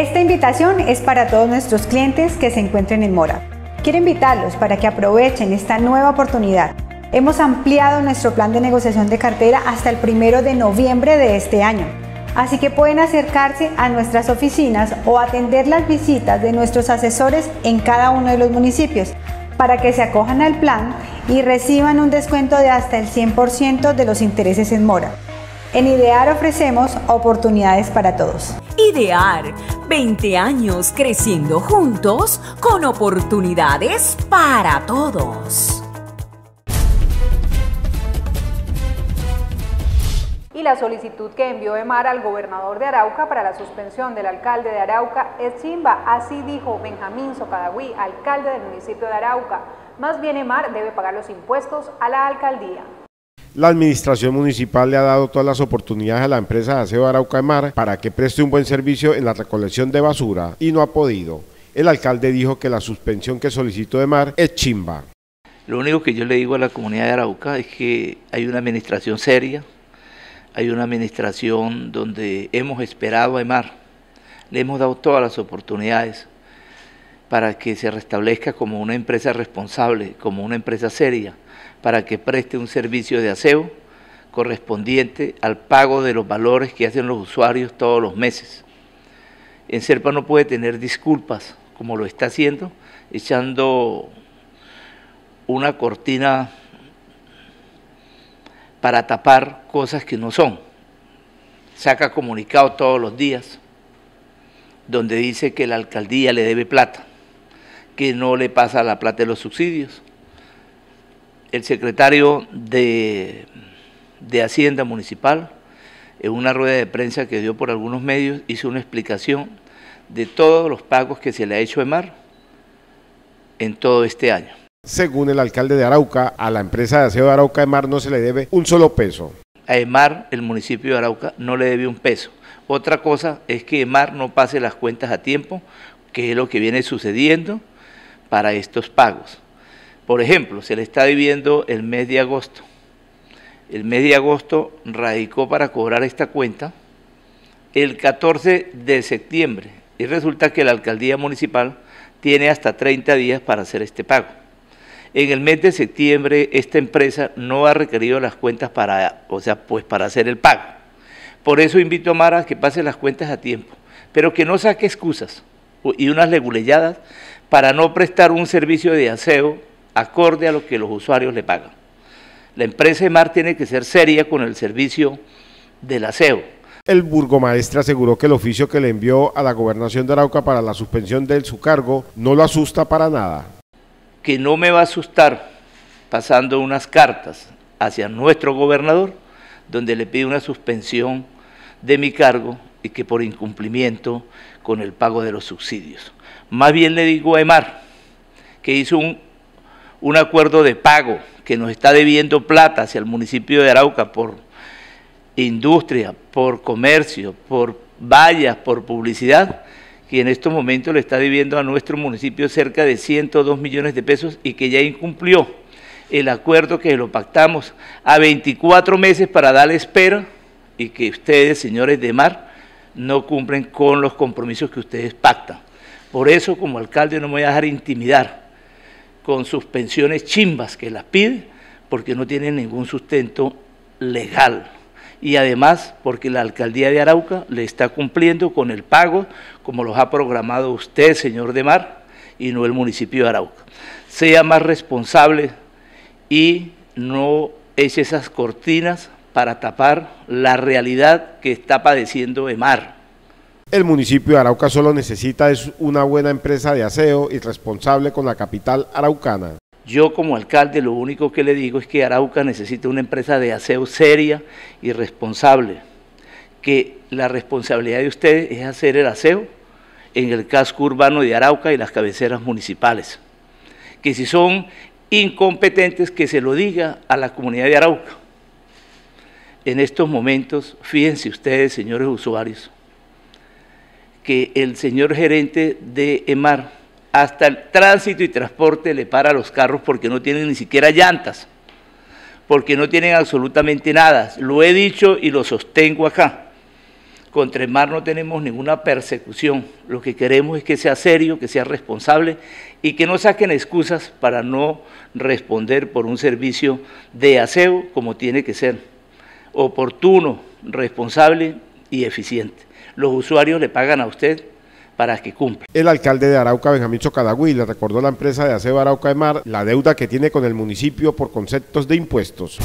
Esta invitación es para todos nuestros clientes que se encuentren en Mora. Quiero invitarlos para que aprovechen esta nueva oportunidad. Hemos ampliado nuestro plan de negociación de cartera hasta el primero de noviembre de este año. Así que pueden acercarse a nuestras oficinas o atender las visitas de nuestros asesores en cada uno de los municipios para que se acojan al plan y reciban un descuento de hasta el 100% de los intereses en mora. En Idear ofrecemos oportunidades para todos. Idear, 20 años creciendo juntos con oportunidades para todos. Y la solicitud que envió Emar al gobernador de Arauca para la suspensión del alcalde de Arauca es chimba, así dijo Benjamín Socadagüí, alcalde del municipio de Arauca. Más bien Emar debe pagar los impuestos a la alcaldía. La administración municipal le ha dado todas las oportunidades a la empresa de aseo Arauca Mar para que preste un buen servicio en la recolección de basura y no ha podido. El alcalde dijo que la suspensión que solicitó de Mar es chimba. Lo único que yo le digo a la comunidad de Arauca es que hay una administración seria, hay una administración donde hemos esperado a Emar, le hemos dado todas las oportunidades para que se restablezca como una empresa responsable, como una empresa seria para que preste un servicio de aseo correspondiente al pago de los valores que hacen los usuarios todos los meses. En Serpa no puede tener disculpas, como lo está haciendo, echando una cortina para tapar cosas que no son. Saca comunicado todos los días donde dice que la alcaldía le debe plata, que no le pasa la plata de los subsidios, el secretario de, Hacienda Municipal, en una rueda de prensa que dio por algunos medios, hizo una explicación de todos los pagos que se le ha hecho a EMAR en todo este año. Según el alcalde de Arauca, a la empresa de aseo de Arauca EMAR no se le debe un solo peso. A EMAR, el municipio de Arauca, no le debe un peso. Otra cosa es que EMAR no pase las cuentas a tiempo, que es lo que viene sucediendo para estos pagos. Por ejemplo, se le está viviendo el mes de agosto. El mes de agosto radicó para cobrar esta cuenta el 14 de septiembre y resulta que la alcaldía municipal tiene hasta 30 días para hacer este pago. En el mes de septiembre esta empresa no ha requerido las cuentas para, o sea, pues para hacer el pago. Por eso invito a Mara a que pase las cuentas a tiempo, pero que no saque excusas y unas leguleyadas para no prestar un servicio de aseo acorde a lo que los usuarios le pagan. La empresa EMAR tiene que ser seria con el servicio del aseo. El burgomaestre aseguró que el oficio que le envió a la gobernación de Arauca para la suspensión de su cargo no lo asusta para nada. Que no me va a asustar pasando unas cartas hacia nuestro gobernador donde le pide una suspensión de mi cargo y que por incumplimiento con el pago de los subsidios. Más bien le digo a EMAR que hizo un un acuerdo de pago que nos está debiendo plata hacia el municipio de Arauca por industria, por comercio, por vallas, por publicidad, que en estos momentos le está debiendo a nuestro municipio cerca de 102 millones de pesos y que ya incumplió el acuerdo que lo pactamos a 24 meses para darle espera y que ustedes, señores de Mar, no cumplen con los compromisos que ustedes pactan. Por eso, como alcalde, no me voy a dejar intimidar con suspensiones chimbas que las pide porque no tienen ningún sustento legal y además porque la alcaldía de Arauca le está cumpliendo con el pago como los ha programado usted, señor de Mar, y no el municipio de Arauca. Sea más responsable y no eche esas cortinas para tapar la realidad que está padeciendo Emar. El municipio de Arauca solo necesita es una buena empresa de aseo y responsable con la capital araucana. Yo como alcalde lo único que le digo es que Arauca necesita una empresa de aseo seria y responsable, que la responsabilidad de ustedes es hacer el aseo en el casco urbano de Arauca y las cabeceras municipales. Que si son incompetentes, que se lo diga a la comunidad de Arauca. En estos momentos, fíjense ustedes, señores usuarios, que el señor gerente de EMAR hasta el tránsito y transporte le para los carros porque no tienen ni siquiera llantas, porque no tienen absolutamente nada. Lo he dicho y lo sostengo acá. Contra el mar no tenemos ninguna persecución. Lo que queremos es que sea serio, que sea responsable y que no saquen excusas para no responder por un servicio de aseo como tiene que ser. Oportuno, responsable y eficiente. Los usuarios le pagan a usted para que cumpla. El alcalde de Arauca, Benjamín Chocadagüí, le recordó a la empresa de aseo Arauca de Mar la deuda que tiene con el municipio por conceptos de impuestos.